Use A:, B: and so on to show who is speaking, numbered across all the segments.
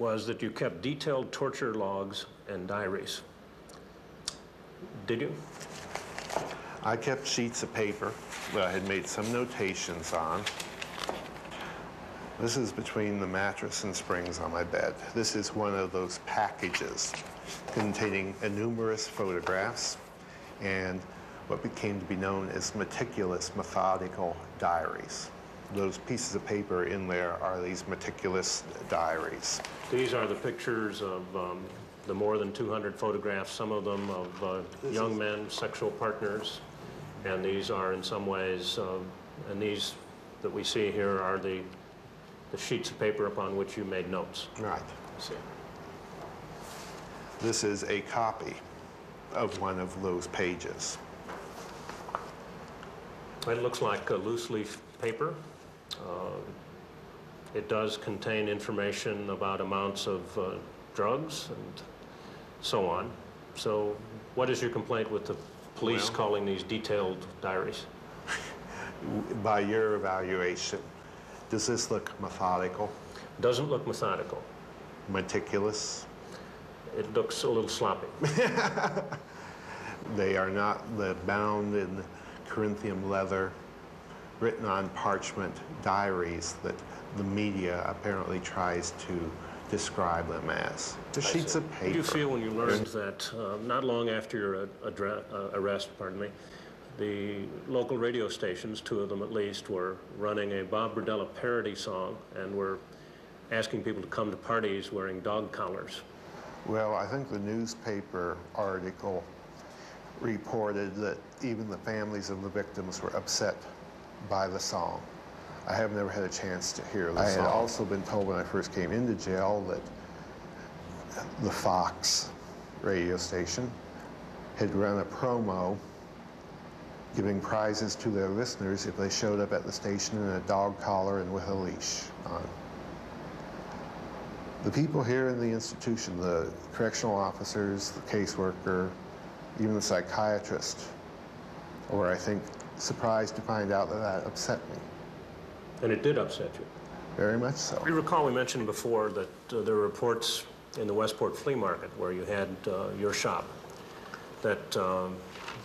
A: was that you kept detailed torture logs and diaries. Did you?
B: I kept sheets of paper that I had made some notations on. This is between the mattress and springs on my bed. This is one of those packages containing numerous photographs and what became to be known as meticulous methodical diaries. Those pieces of paper in there are these meticulous diaries.
A: These are the pictures of um, the more than 200 photographs, some of them of uh, young men, sexual partners, and these are in some ways, uh, and these that we see here are the, the sheets of paper upon which you made notes.
B: Right.
A: See.
B: This is a copy of one of those pages.
A: It looks like a loose leaf paper. Uh, It does contain information about amounts of uh, drugs and so on. So what is your complaint with the police
B: Well-
A: calling these detailed diaries?
B: By your evaluation, does this look methodical,
A: Doesn't look methodical.
B: meticulous?
A: It looks a little sloppy.
B: They are not the bound in Corinthian leather, written on parchment diaries that the media apparently tries to describe them as. The sheets of
A: Did you feel when you learned that uh, not long after your uh, uh, arrest, pardon me, the local radio stations, two of them at least, were running a Bob Berdella parody song and were asking people to come to parties wearing dog collars?
B: Well, I think the newspaper article reported that even the families of the victims were upset by the song. I have never had a chance to hear the
C: I
B: song. I had also been told when I first came into jail that the Fox radio station had run a promo giving prizes to their listeners if they showed up at the station in a dog collar and with a leash on. The people here in the institution, the correctional officers, the caseworker, even the psychiatrist, were, I think, surprised to find out that that upset me.
A: And it did upset you.
B: Very much so.
A: We recall we mentioned before that uh, there were reports in the Westport Flea Market where you had uh, your shop that um,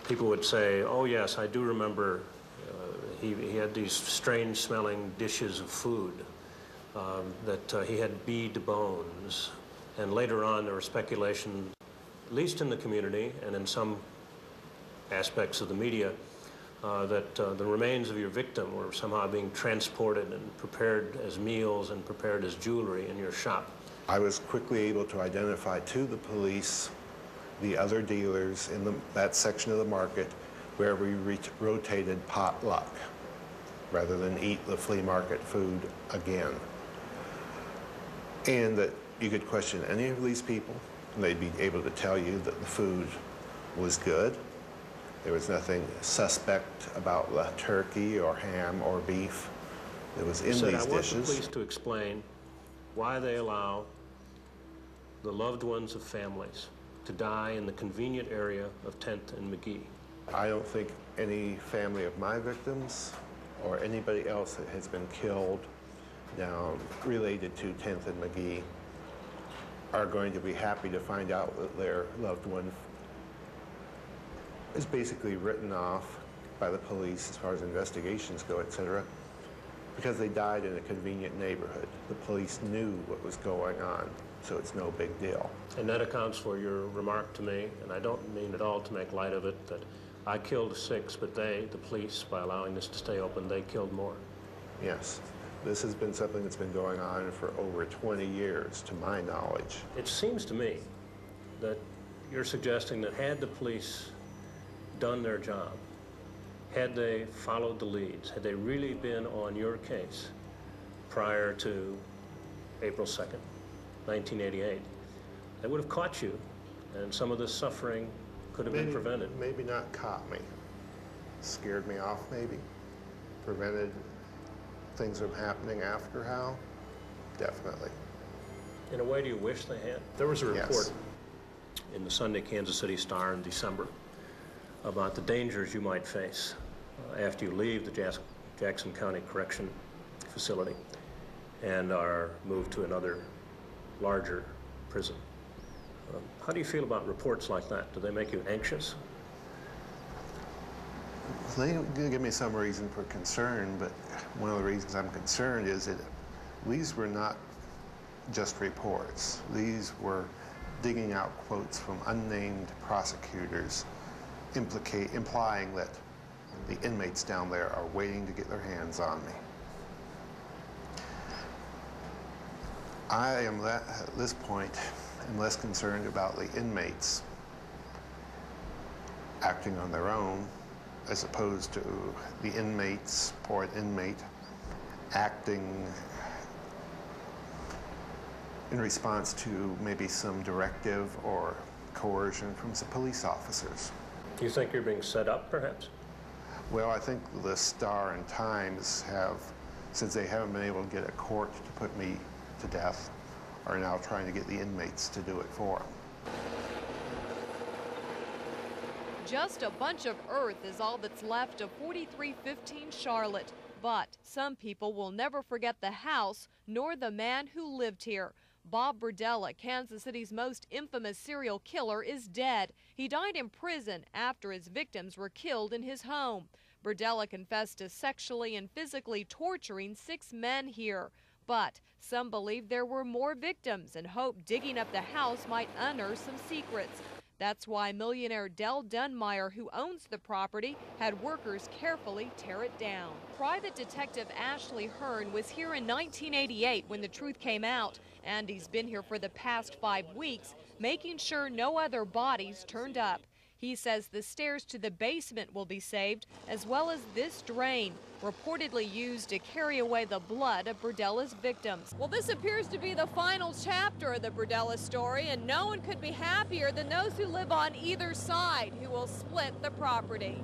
A: people would say, oh yes, I do remember uh, he, he had these strange smelling dishes of food, um, that uh, he had bead bones. And later on there was speculation, at least in the community and in some aspects of the media, uh, that uh, the remains of your victim were somehow being transported and prepared as meals and prepared as jewelry in your shop.
B: I was quickly able to identify to the police the other dealers in the, that section of the market where we rotated potluck rather than eat the flea market food again. And that you could question any of these people, and they'd be able to tell you that the food was good. There was nothing suspect about the turkey or ham or beef that was in
A: said,
B: these
A: I want the
B: dishes.
A: police to explain why they allow the loved ones of families to die in the convenient area of 10th and McGee.
B: I don't think any family of my victims or anybody else that has been killed down related to 10th and McGee are going to be happy to find out that their loved one is basically written off by the police as far as investigations go, et cetera, because they died in a convenient neighborhood. The police knew what was going on, so it's no big deal.
A: And that accounts for your remark to me, and I don't mean at all to make light of it, that I killed six, but they, the police, by allowing this to stay open, they killed more.
B: Yes, this has been something that's been going on for over 20 years, to my knowledge.
A: It seems to me that you're suggesting that had the police done their job, had they followed the leads, had they really been on your case prior to April 2nd, 1988, they would have caught you, and some of this suffering could have been prevented.
B: Maybe not caught me. Scared me off, maybe. Prevented things from happening after how? Definitely.
A: In a way, do you wish they had? There was a
B: Yes.
A: report in the Sunday Kansas City Star in December about the dangers you might face uh, after you leave the Jackson County Correction Facility and are moved to another larger prison. Um, How do you feel about reports like that? Do they make you anxious?
B: They give me some reason for concern, but one of the reasons I'm concerned is that these were not just reports. These were digging out quotes from unnamed prosecutors implicate, implying that the inmates down there are waiting to get their hands on me. I am at this point am less concerned about the inmates acting on their own as opposed to the inmates or an inmate acting in response to maybe some directive or coercion from some police officers.
A: Do you think you're being set up, perhaps?
B: Well, I think the Star and Times have, since they haven't been able to get a court to put me to death, are now trying to get the inmates to do it for them.
C: Just a bunch of earth is all that's left of 4315 Charlotte. But some people will never forget the house nor the man who lived here. Bob Berdella, Kansas City's most infamous serial killer, is dead. He died in prison after his victims were killed in his home. Berdella confessed to sexually and physically torturing six men here. But some believe there were more victims and hope digging up the house might unearth some secrets. That's why millionaire Del Dunmire, who owns the property, had workers carefully tear it down. Private Detective Ashley Hearn was here in 1988 when the truth came out, and he's been here for the past five weeks, making sure no other bodies turned up. He says the stairs to the basement will be saved, as well as this drain, reportedly used to carry away the blood of Berdella's victims. Well, this appears to be the final chapter of the Berdella story, and no one could be happier than those who live on either side who will split the property.